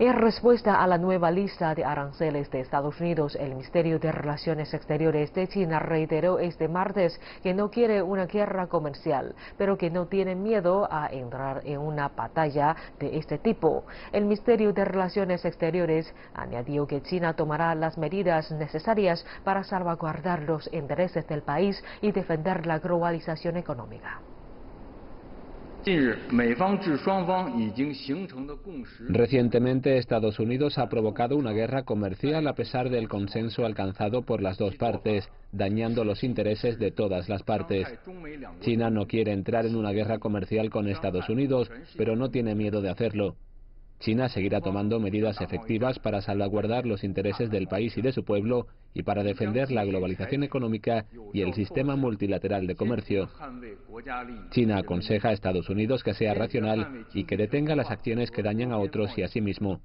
En respuesta a la nueva lista de aranceles de Estados Unidos, el Ministerio de Relaciones Exteriores de China reiteró este martes que no quiere una guerra comercial, pero que no tiene miedo a entrar en una batalla de este tipo. El Ministerio de Relaciones Exteriores añadió que China tomará las medidas necesarias para salvaguardar los intereses del país y defender la globalización económica. Recientemente Estados Unidos ha provocado una guerra comercial a pesar del consenso alcanzado por las dos partes, dañando los intereses de todas las partes. China no quiere entrar en una guerra comercial con Estados Unidos, pero no tiene miedo de hacerlo. China seguirá tomando medidas efectivas para salvaguardar los intereses del país y de su pueblo y para defender la globalización económica y el sistema multilateral de comercio. China aconseja a Estados Unidos que sea racional y que detenga las acciones que dañan a otros y a sí mismo.